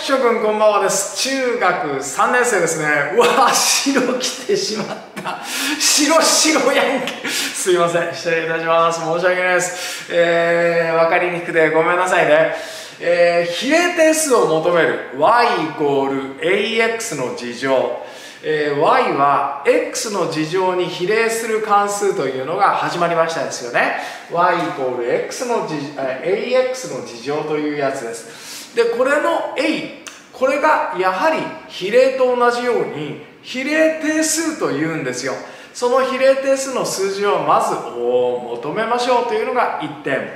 諸君こんばんはです。中学3年生ですね。うわ白着てしまった。白白やんけ。すいません。失礼いたします。申し訳ないです。えー、分かりにくくてごめんなさいね。えー、比例定数を求める y イコール ax の事乗えー、y は x の事乗に比例する関数というのが始まりましたですよね。Y イコール x の事 ax の事乗というやつです。でこれの a これがやはり比例と同じように比例定数というんですよ。その比例定数の数字をまず求めましょうというのが1点。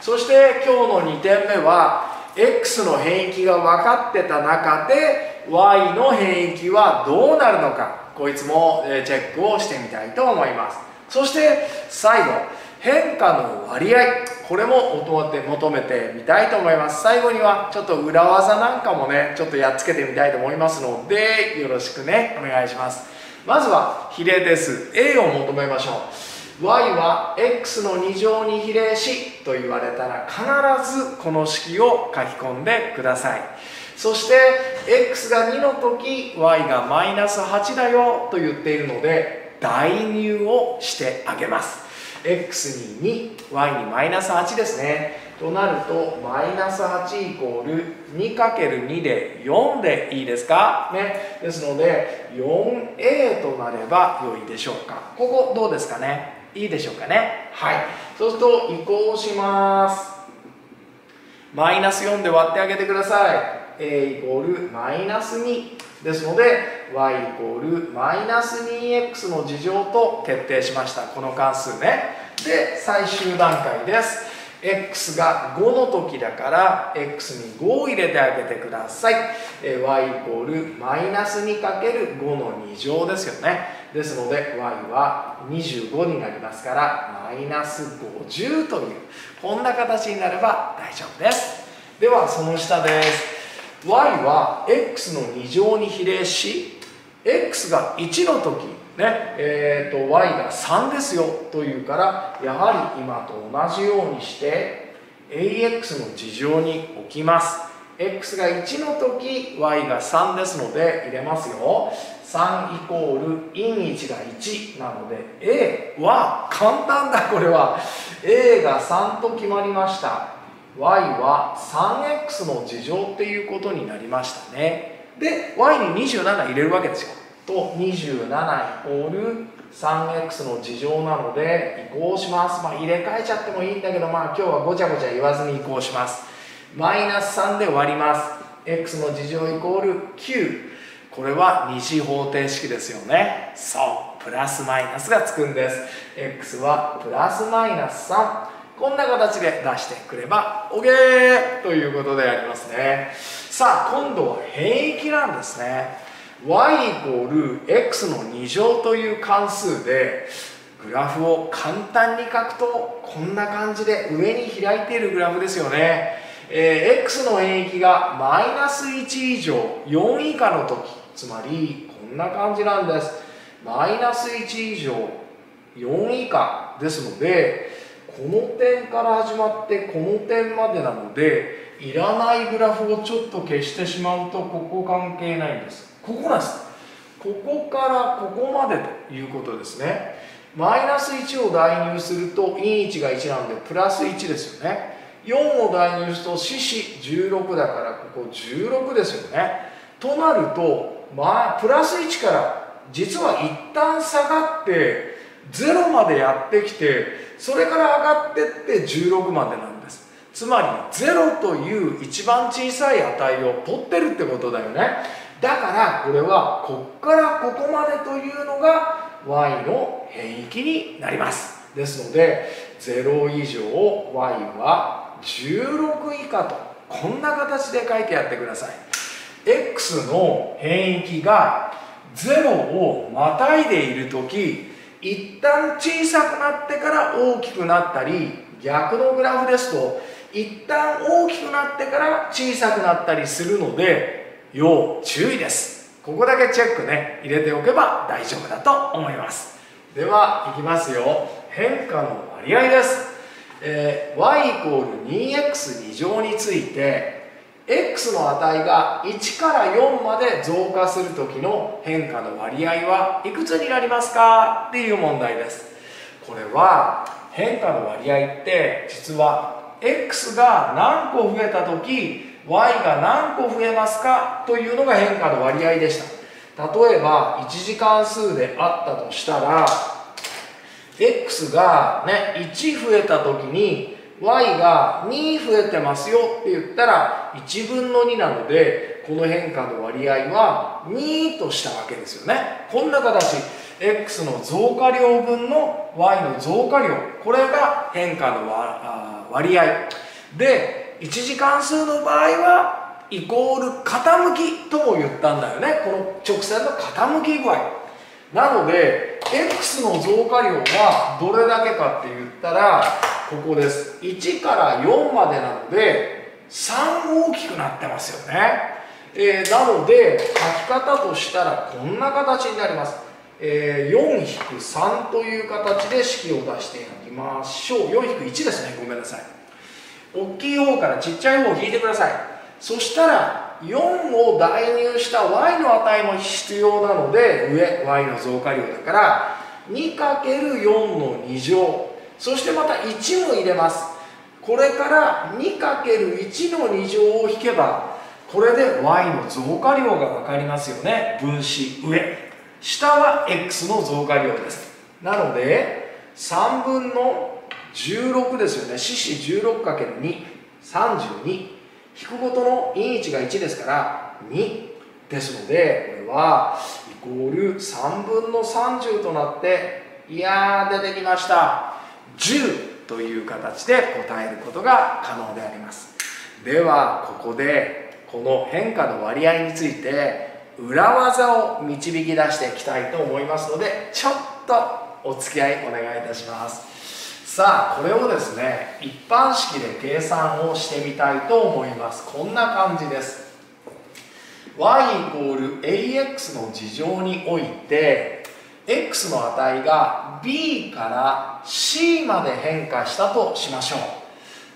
そして今日の2点目は x の変域が分かってた中で y の変域はどうなるのかこいつもチェックをしてみたいと思います。そして最後。変化の割合。これも求めてみたいと思います。最後にはちょっと裏技なんかもねちょっとやっつけてみたいと思いますのでよろしくね。お願いします。まずは比例定数 a を求めましょう。Y は x の2乗に比例しと言われたら必ずこの式を書き込んでください。そして x が2の時 y がマイナス8だよと言っているので代入をしてあげます。X に 2y にマイナス8ですね。となるとマイナス8イコール 2×2 で4でいいですか？ね。ですので 4a となれば良いでしょうか。ここどうですかね？いいでしょうかね？はい。そうすると移行します。マイナス4で割ってあげてください。A イコールマイナス2ですので y イコールマイナス 2x の事乗と決定しました。この関数ね。で最終段階です。x が5の時だから x に5を入れてあげてください、え y イコールマイナス 2×5 の2乗ですよね。ですので y は25になりますからマイナス50というこんな形になれば大丈夫です。ではその下です。Y は x の2乗に比例し x が1の時ねえーと、y が3ですよというからやはり今と同じようにして ax の事乗に置きます。x が1の時 y が3ですので入れますよ。3イコール陰1が1なので a は簡単だ。これは。A が3と決まりました。Y は 3x の事乗っていうことになりましたね。で y に27入れるわけですよ。と27イコール 3x の事乗なので移行します。まあ入れ替えちゃってもいいんだけどまあ今日はごちゃごちゃ言わずに移行します。マイナス3で割ります。X の事乗イコール9これは二次方程式ですよね。そう。プラスマイナスがつくんです。X はプラスマイナス3こんな形で出してくれば OK ということでありますね。さあ今度は変域なんですね。y イコール x の2乗という関数でグラフを簡単に書くとこんな感じで上に開いているグラフですよね、えー、x の変域がマイナス1以上4以下の時つまりこんな感じなんです。マイナス1以上4以下ですのでこの点から始まってこの点までなのでいらないグラフをちょっと消してしまうとここ関係ないんです。ここなんです。ここからここまでということですね。マイナス1を代入すると陰1が1なんでプラス1ですよね。4を代入すると四子16だからここ16ですよね。となるとまあプラス1から実は一旦下がって0までやってきてそれから上がってって16までなんです。つまり0という一番小さい値を取ってるってことだよね。だからこれはこっからここまでというのが y の変域になります。ですので0以上 y は16以下とこんな形で書いてやってください。X の変域が0をまたいでいる時一旦小さくなってから大きくなったり逆のグラフですと一旦大きくなってから小さくなったりするので要注意です。ここだけチェックね。入れておけば大丈夫だと思います。ではいきますよ。変化の割合です、えー、y=2x2 乗について x の値が1から4まで増加する時の変化の割合はいくつになりますか？っていう問題です。これは変化の割合って実は x が何個増えた時 y が何個増えますか？というのが変化の割合でした。例えば1次関数であったとしたら x がね1増えた時に y が2増えてますよって言ったら1分の2なのでこの変化の割合は2としたわけですよね。こんな形。X の増加量分の y の増加量。これが変化の割合。で1次関数の場合はイコール傾きとも言ったんだよね。この直線の傾き具合。なので x の増加量はどれだけかって言ったらここです。1から4までなので3大きくなってますよね、えー、なので書き方としたらこんな形になります、えー、4-3という形で式を出していきましょう。4-1ですね。ごめんなさい。大きい方からちっちゃい方を引いてください。そしたら4を代入した y の値も必要なので上 y の増加量だから 2×4 の2乗。そしてまた1も入れます。これから 2×1 の2乗を引けばこれで y の増加量が分かりますよね。分子上。下は x の増加量です。なので3分の16ですよね。四子 16×232 引くごとの因1が1ですから2ですのでこれはイコール3分の30となっていやー出てきました。10という形で答えることが可能であります。ではここでこの変化の割合について裏技を導き出していきたいと思いますのでちょっとお付き合いお願いいたします。さあこれをですね一般式で計算をしてみたいと思います。こんな感じです。y イコール ax の事情において x の値が b から c まで変化したとしましょう。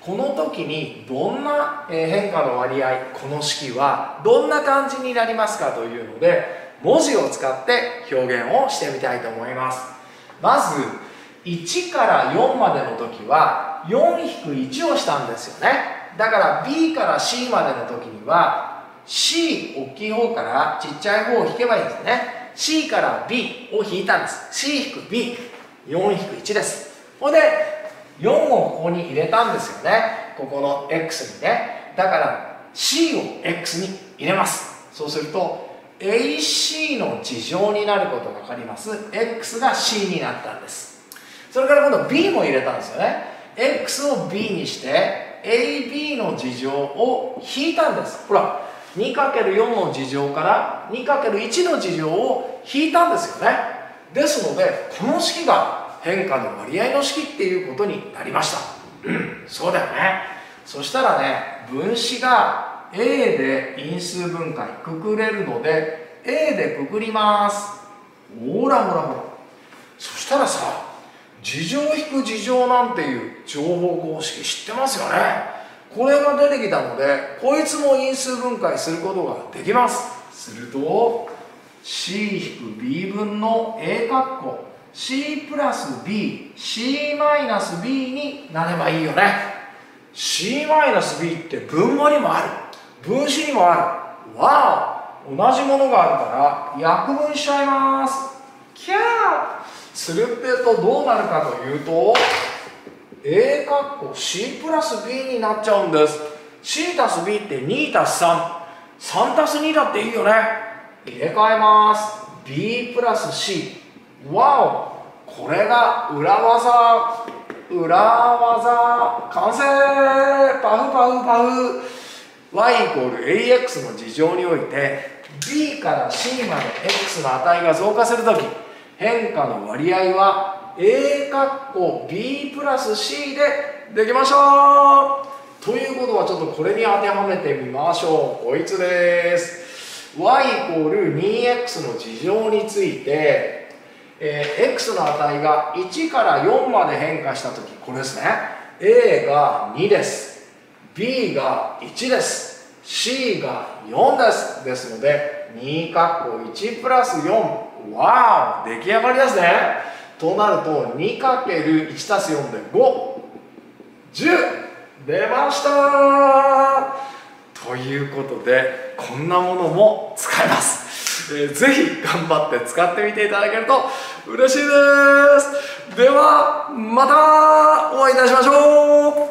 この時にどんな変化の割合この式はどんな感じになりますかというので文字を使って表現をしてみたいと思います。まず1から4までの時は4-1をしたんですよね。だから B から C までの時には C 大きい方からちっちゃい方を引けばいいんですね。C から B を引いたんです。C-B4-1 です。ほんで4をここに入れたんですよね。ここの X にね。だから C を X に入れます。そうすると AC の事乗になることが分かります。X が C になったんです。それから今度 B も入れたんですよね。X を B にして AB の事乗を引いたんです。ほら 2×4 の事乗から 2×1 の事乗を引いたんですよね。ですのでこの式が変化の割合の式っていうことになりました。うんそうだよね。そしたらね分子が A で因数分解くくれるので A でくくります。ほらほらほら。そしたらさ事乗引く事乗なんていう乗法公式知ってますよね。これが出てきたのでこいつも因数分解することができます。すると C-B 分の A 括弧 C プラス B C マイナス B になればいいよね。C マイナス B って分母にもある。分子にもある。わお。同じものがあるから約分しちゃいます。キャー。するってとどうなるかというと A 括弧 C プラス B になっちゃうんです。C たす B って2たす33たす2だっていいよね。入れ替えます。B プラス C わおこれが裏技。裏技。完成。パフパフパフ。Y イコール ax の事情において b から c まで x の値が増加するとき変化の割合は A 括弧 B プラス C でできましたということはちょっとこれに当てはめてみましょう。こいつです。Y イコール 2x の事情について、えー、x の値が1から4まで変化した時これですね。A が2です。B が1です。C が4です。ですので2かっこ1プラス4わー出来上がりですね。となると 2×1 足す4で510出ました。ということでこんなものも使えます、えー、ぜひ頑張って使ってみていただけると嬉しいです。ではまたお会いいたしましょう。